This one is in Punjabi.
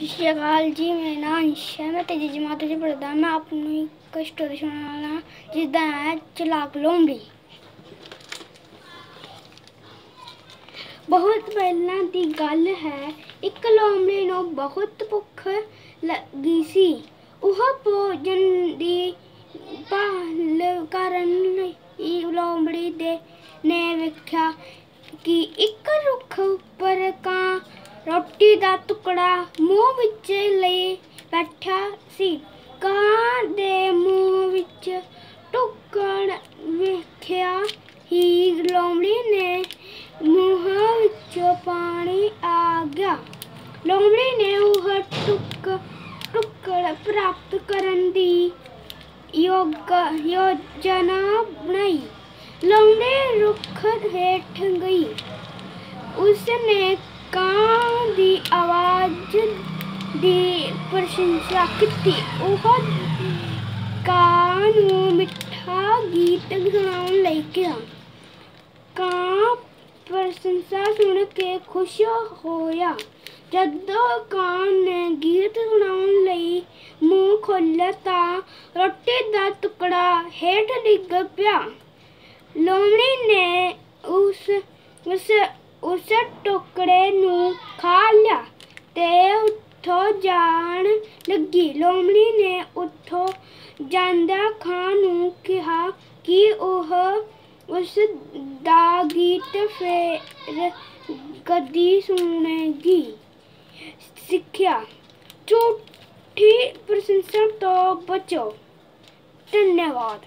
ਸਤਿ ਸ਼੍ਰੀ ਅਕਾਲ ਜੀ ਮੇਰਾ ਨਾਮ ਅੰਸ਼ ਹੈ ਮੈਂ ਤੇਜੀ ਜਮਾਤ ਵਿੱਚ ਪੜ੍ਹਦਾ ਮੈਂ ਆਪਣੀ ਇੱਕ ਸਟੋਰੀ ਸੁਣਾਉਣ ਵਾਲਾ ਹਾਂ, ਜਿਸ ਦਾ ਹੈ ਚਲਾਕ ਲੋਮੜੀ ਬਹੁਤ ਪਹਿਲਾਂ ਦੀ ਗੱਲ ਹੈ ਇੱਕ ਲੋਮੜੀ ਨੂੰ ਬਹੁਤ ਭੁੱਖ ਲੱਗੀ ਸੀ। ਉਹ ਭੋਜਨ ਦੀ ਭਾਲ ਕਰਨ ਲਈ ਲੋਮੜੀ ਦੇ ਨੇ ਵੇਖਿਆ ਕਿ ਇੱਕ ਰੋਟੀ ਦਾ ਟੁਕੜਾ ਮੂੰਹ ਵਿੱਚ ਲਈ ਬੈਠਾ ਸੀ। ਕਾਂ ਦੇ ਮੂੰਹ ਵਿੱਚ ਟੁਕੜ ਵੇਖਿਆ ਹੀ ਲੋਮੜੀ ਨੇ ਮੂੰਹ ਵਿੱਚੋਂ ਪਾਣੀ ਆ ਗਿਆ। ਲੋਮੜੀ ਨੇ ਉਹ ਟੁਕ ਟੁਕੜ ਪ੍ਰਾਪਤ ਕਰਨ ਦੀ ਯੋਗ, ਯੋਜਨਾ ਬਣਾਈ। ਲੋਮੜੀ ਰੁੱਖ ਹੇਠ ਗਈ। ਉਸਨੇ ਕਾਂ ਦੀ ਆਵਾਜ਼ ਦੀ ਪ੍ਰਸ਼ੰਸਾ ਕੀਤੀ। ਉਹ ਕਾਂ ਨੂੰ ਮਿੱਠਾ ਗੀਤ ਸੁਣਾਉਣ ਲਈ ਕਿਹਾ? ਕਾਂ ਪ੍ਰਸ਼ੰਸਾ ਸੁਣ ਕੇ ਖੁਸ਼ ਹੋਇਆ? ਜਦੋਂ ਕਾਂ ਨੇ ਗੀਤ ਸੁਣਾਉਣ ਲਈ ਮੂੰਹ ਖੋਲ੍ਹਿਆ ਤਾਂ ਰੋਟੀ ਦਾ ਟੁਕੜਾ ਹੇਠ ਡਿੱਗ ਪਿਆ। ਲੋਮੜੀ ਨੇ ਉਸ ਉਸ ਉਸ ਟੁਕੜੇ ਨੂੰ ਖਾ ਲਿਆ ਤੇ ਉੱਥੋਂ ਜਾਣ ਲੱਗੀ। ਲੋਮੜੀ ਨੇ ਉੱਥੋਂ ਜਾਂਦਾ ਖਾਂ ਨੂੰ ਕਿਹਾ ਕਿ ਉਹ ਉਸ ਦਾ ਗੀਤ ਫੇਰ ਕਦੀ ਸੁਣੇਗੀ। ਸਿੱਖਿਆ। ਝੂਠੀ ਪ੍ਰਸ਼ੰਸਾ ਤੋਂ ਬਚੋ। ਧੰਨਵਾਦ।